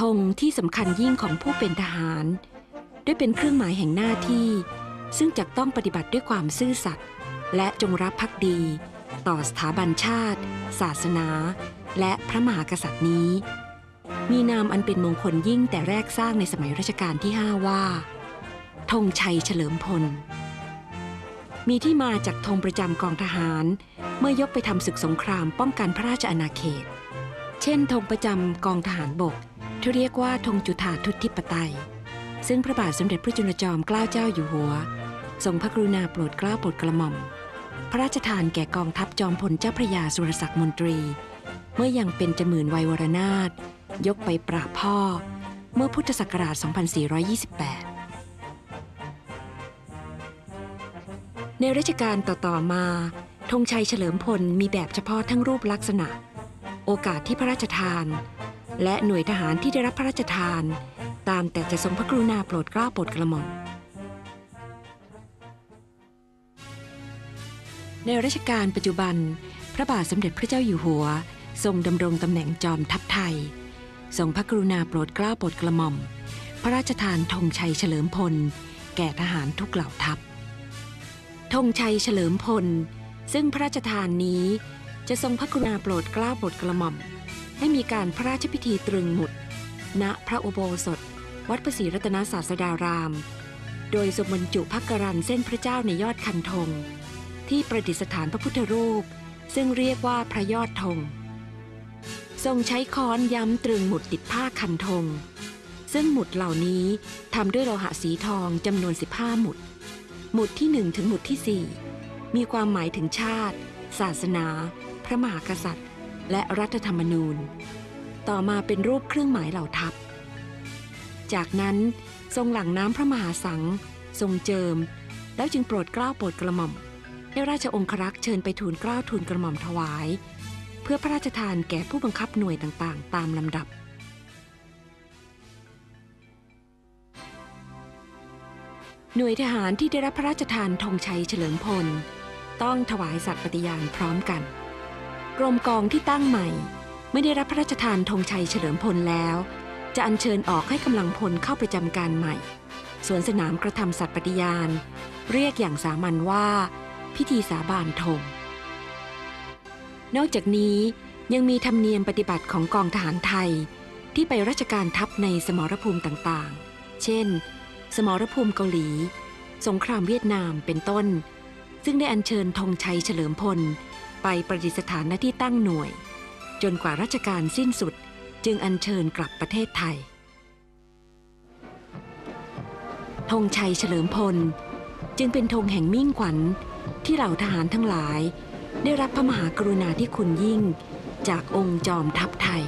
ธงที่สำคัญยิ่งของผู้เป็นทหาร ด้วยเป็นเครื่องหมายแห่งหน้าที่ ซึ่งจะต้องปฏิบัติด้วยความซื่อสัตย์และจงรักภักดี ต่อสถาบันชาติ ศาสนา และพระมหากษัตริย์นี้ มีนามอันเป็นมงคลยิ่งแต่แรกสร้างในสมัยรัชกาลที่ 5 ว่าธงชัยเฉลิมพล มีที่มาจากธงประจำกองทหาร เมื่อยกไปทำศึกสงครามป้องกันพระราชอาณาเขต เช่นธงประจำกองทหารบก ที่เรียกว่าธงจุฑาทุตทิปไตย ซึ่งพระบาทสมเด็จพระจุลจอมเกล้าเจ้าอยู่หัว ทรงพระกรุณาโปรดเกล้าโปรดกระหม่อม พระราชทานแก่กองทัพจอมพลเจ้าพระยาสุรศักดิ์มนตรี เมื่อยังเป็นจมื่นวัยวรนาถยกไปปราบพ่อ เมื่อพุทธศักราช 2428ในรัชกาลต่อ ๆ มาธงชัยเฉลิมพลมีแบบเฉพาะทั้งรูปลักษณะ โอกาสที่พระราชทาน และหน่วยทหารที่ได้รับพระราชทาน ตามแต่จะทรงพระกรุณาโปรดเกล้าโปรดกระหม่อมในรัชกาลปัจจุบัน พระบาทสมเด็จพระเจ้าอยู่หัว ทรงดำรงตำแหน่งจอมทัพไทย ทรงพระกรุณาโปรดเกล้าโปรดกระหม่อม พระราชทานธงชัยเฉลิมพล แก่ทหารทุกเหล่าทัพธงชัยเฉลิมพล ซึ่งพระราชทานนี้จะทรงพระกรุณาโปรดเกล้าโปรดกระหม่อม ให้มีการพระราชพิธีตรึงหมุด ณพระอุโบสถ วัดพระศรีรัตนศาสดาราม โดยทรงบรรจุพระกรันเส้นพระเจ้าในยอดคันธงที่ประดิษฐานพระพุทธรูป ซึ่งเรียกว่าพระยอดธง ทรงใช้ค้อนย้ำตรึงหมุดติดผ้าคันธง ซึ่งหมุดเหล่านี้ทำด้วยโลหะสีทองจำนวน 15 หมุด หมุดที่ 1 ถึงหมุดที่ 4 มีความหมายถึงชาติ ศาสนา พระมหากษัตริย์ และรัฐธรรมนูญ ต่อมาเป็นรูปเครื่องหมายเหล่าทัพ จากนั้นทรงหลังน้ำพระมหาสัง ทรงเจิม แล้วจึงโปรดเกล้าโปรดกระหม่อมให้ราชองครักษ์เชิญไปทูลเกล้าทูลกระหม่อมถวาย เพื่อพระราชทานแก่ผู้บังคับหน่วยต่างๆ ตามลำดับหน่วยทหารที่ได้รับพระราชทานธงชัยเฉลิมพล ต้องถวายสัตย์ปฏิญาณพร้อมกัน กรมกองที่ตั้งใหม่ ไม่ได้รับพระราชทานธงชัยเฉลิมพลแล้ว จะอัญเชิญออกให้กำลังพลเข้าประจำการใหม่สวนสนามกระทำสัตย์ปฏิญาณ เรียกอย่างสามัญว่า พิธีสาบานธงนอกจากนี้ยังมีธรรมเนียมปฏิบัติของกองทหารไทย ที่ไปราชการทัพในสมรภูมิต่างๆ เช่น สมรภูมิเกาหลี สงครามเวียดนามเป็นต้น ซึ่งได้อัญเชิญธงชัยเฉลิมพล ไปประดิษฐานณที่ตั้งหน่วย จนกว่าราชการสิ้นสุดจึงอัญเชิญกลับประเทศไทย ธงชัยเฉลิมพล จึงเป็นธงแห่งมิ่งขวัญที่เหล่าทหารทั้งหลาย ได้รับพระมหากรุณาธิคุณยิ่ง จากองค์จอมทัพไทย